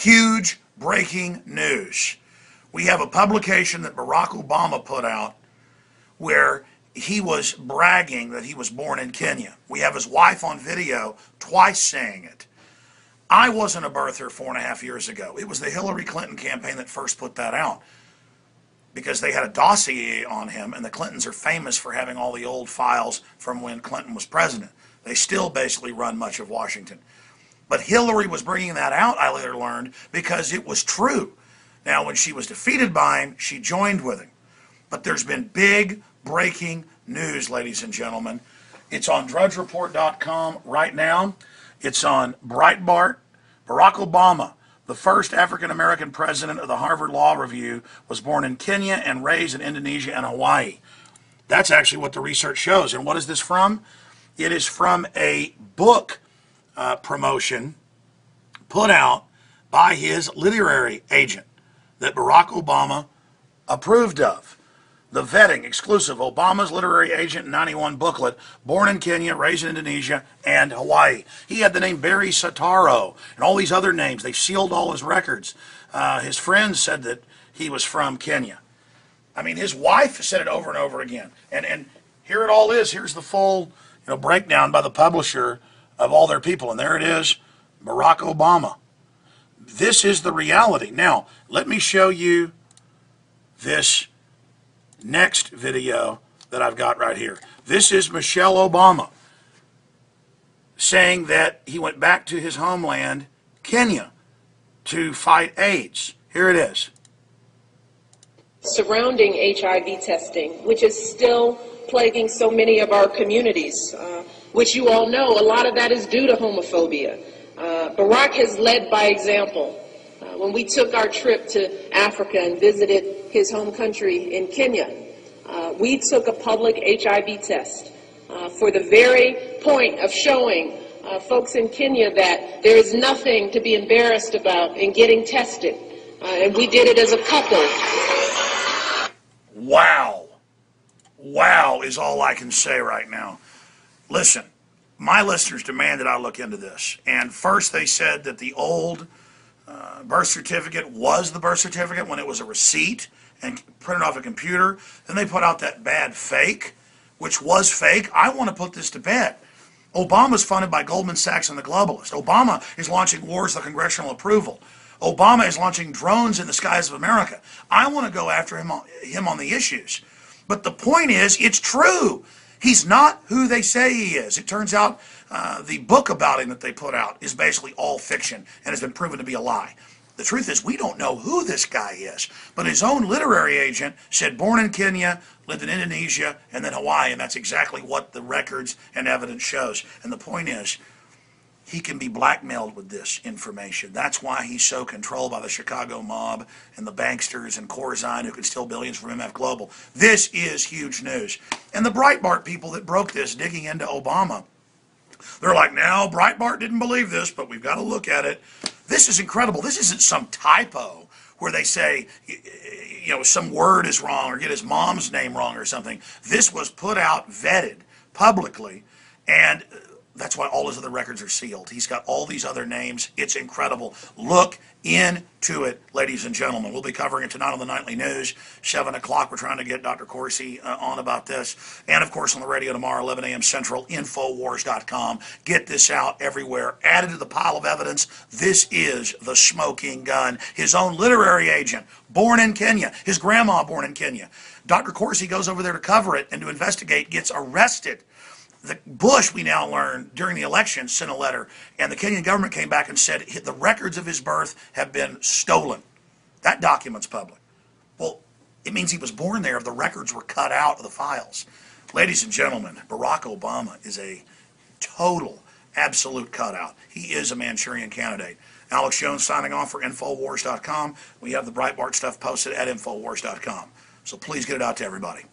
Huge breaking news. We have a publication that Barack Obama put out where he was bragging that he was born in Kenya. We have his wife on video twice saying it. I wasn't a birther four and a half years ago. It was the Hillary Clinton campaign that first put that out because they had a dossier on him, and the Clintons are famous for having all the old files from when Clinton was president. They still basically run much of Washington. But Hillary was bringing that out, I later learned, because it was true. Now, when she was defeated by him, she joined with him. But there's been big breaking news, ladies and gentlemen. It's on drudgereport.com right now. It's on Breitbart. Barack Obama, the first African American president of the Harvard Law Review, was born in Kenya and raised in Indonesia and Hawaii. That's actually what the research shows. And what is this from? It is from a book uh, promotion put out by his literary agent that Barack Obama approved of. The vetting exclusive Obama's literary agent 91 booklet, born in Kenya, raised in Indonesia and Hawaii. He had the name Barry Soetoro and all these other names. They sealed all his records. Uh, his friends said that he was from Kenya. I mean, his wife said it over and over again. And and here it all is. Here's the full you know breakdown by the publisher of all their people, and there it is, Barack Obama. This is the reality. Now, let me show you this next video that I've got right here. This is Michelle Obama saying that he went back to his homeland, Kenya, to fight AIDS. Here it is. Surrounding HIV testing, which is still plaguing so many of our communities, uh, which you all know, a lot of that is due to homophobia. Uh, Barack has led by example. Uh, when we took our trip to Africa and visited his home country in Kenya, uh, we took a public HIV test uh, for the very point of showing uh, folks in Kenya that there is nothing to be embarrassed about in getting tested. Uh, and we did it as a couple. Wow. Wow is all I can say right now. Listen, my listeners demanded I look into this. And first they said that the old uh, birth certificate was the birth certificate when it was a receipt and printed off a computer. Then they put out that bad fake, which was fake. I want to put this to bed. Obama's funded by Goldman Sachs and the globalists. Obama is launching wars of congressional approval. Obama is launching drones in the skies of America. I want to go after him on, him on the issues. But the point is, it's true. He's not who they say he is. It turns out uh, the book about him that they put out is basically all fiction and has been proven to be a lie. The truth is, we don't know who this guy is. But his own literary agent said born in Kenya, lived in Indonesia, and then Hawaii, and that's exactly what the records and evidence shows. And the point is, he can be blackmailed with this information. That's why he's so controlled by the Chicago mob and the banksters and Corzine who can steal billions from MF Global. This is huge news. And the Breitbart people that broke this, digging into Obama, they're like, now Breitbart didn't believe this, but we've got to look at it. This is incredible. This isn't some typo where they say, you know, some word is wrong or get his mom's name wrong or something. This was put out, vetted publicly, and that's why all his other records are sealed. He's got all these other names. It's incredible. Look into it, ladies and gentlemen. We'll be covering it tonight on the Nightly News, 7 o'clock. We're trying to get Dr. Corsi uh, on about this. And, of course, on the radio tomorrow, 11 a.m. Central, Infowars.com. Get this out everywhere. Added to the pile of evidence, this is the smoking gun. His own literary agent, born in Kenya. His grandma born in Kenya. Dr. Corsi goes over there to cover it and to investigate, gets arrested the Bush, we now learn during the election, sent a letter, and the Kenyan government came back and said the records of his birth have been stolen. That document's public. Well, it means he was born there if the records were cut out of the files. Ladies and gentlemen, Barack Obama is a total, absolute cutout. He is a Manchurian candidate. Alex Jones signing off for Infowars.com. We have the Breitbart stuff posted at Infowars.com. So please get it out to everybody.